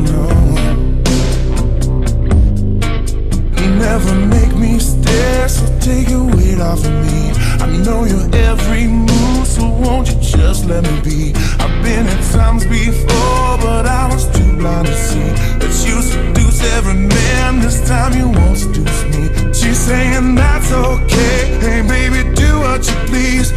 no Never make me stare, so take your weight off of me. I know your every move, so won't you just let me be? I've been in times before, but I was too blind to see. That you seduce every man, this time you won't seduce me. She's saying that's okay, hey baby do what you please.